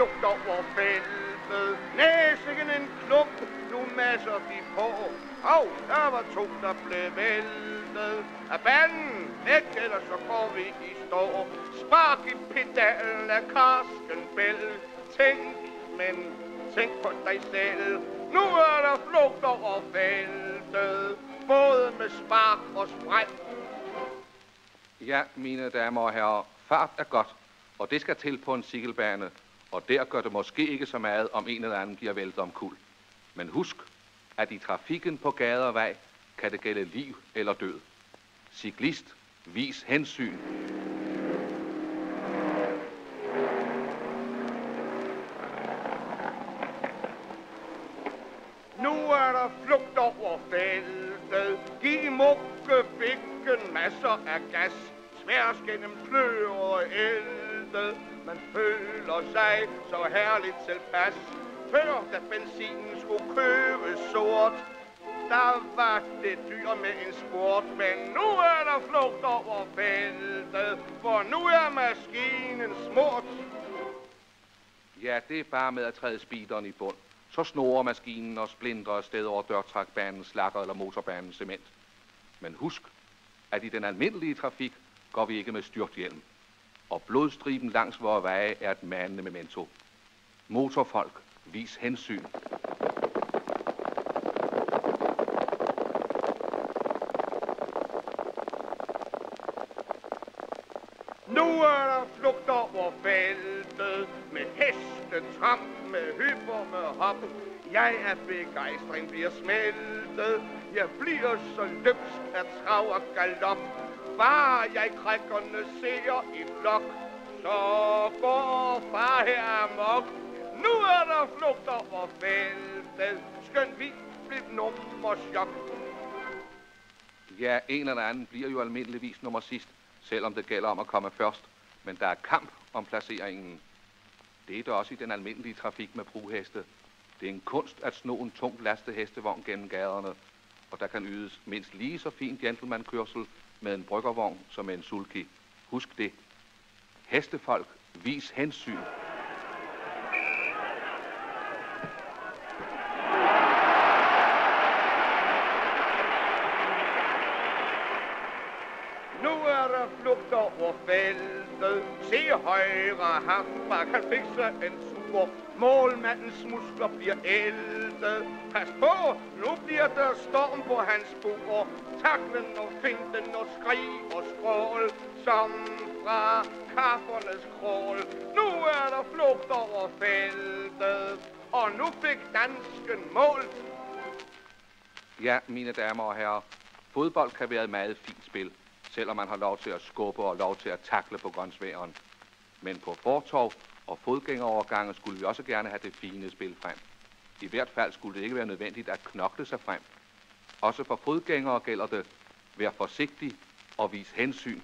over feltet. Næsigen en klump, nu masser de på. Hov, der var to, der blev væltet. Af banden, væk, ellers så går vi i stå. Spark i pedalen af karsken bæl. Tænk, men tænk på dig selv. Nu er der flugt over feltet. Både med spark og spræt. Ja, mine damer og herrer, fart er godt, og det skal til på en cykelbane, og der gør det måske ikke så meget, om en eller anden bliver væltet om kul. Men husk, at i trafikken på gader og vej kan det gælde liv eller død. Cyklist, vis hensyn. Nu er der flugt over feltet. Giv mukke fikken masser af gas. Tværs gennem kløer og elde. Man føler sig så herligt tilpas. Før da benzinen skulle købes sort, der var det dyr med en sport. Men nu er der flugt over feltet, for nu er maskinen smurt. Ja, det er bare med at træde speederen i bund. Så snorer maskinen og splinter afsted over dørtrækbanen, slakker eller motorbanen cement. Men husk, at i den almindelige trafik går vi ikke med styrthjelm. Og blodstriben langs vores veje er et mandende memento. Motorfolk, vis hensyn. Nu er der flugt over feltet med hestetramp, med hyper, med hop. Jeg er begejstring bliver smeltet. Jeg bliver så løbsk af trav og galop. Bare jeg krækkerne ser i flok, så går far her amok. Nu er der flugt over feltet. Skønt vi blev nummer chok. Ja, en eller anden bliver jo almindeligvis nummer sidst, selvom det gælder om at komme først. Men der er kamp om placeringen. Det er der også i den almindelige trafik med brugheste. Det er en kunst at sno en tung lastehestevogn gennem gaderne, og der kan ydes mindst lige så fin gentleman-kørsel med en bryggervogn som med en sulky. Husk det. Hestefolk, vis hensyn. Nu er der flugt over feltet. Se højre hambak, han fikse en tur. Målmandens muskler bliver ældet. Pas på, nu bliver der storm på hans bord. Taklen og finten og skrig og skrål, som fra kaffernes krål. Nu er der flugt over feltet, og nu fik dansken mål. Ja, mine damer og herrer, fodbold kan være et meget fint spil, selvom man har lov til at skubbe og lov til at takle på grønsværen. Men på fortov og fodgængerovergange skulle vi også gerne have det fine spil frem. I hvert fald skulle det ikke være nødvendigt at knokle sig frem. Også for fodgængere gælder det, vær forsigtig og vis hensyn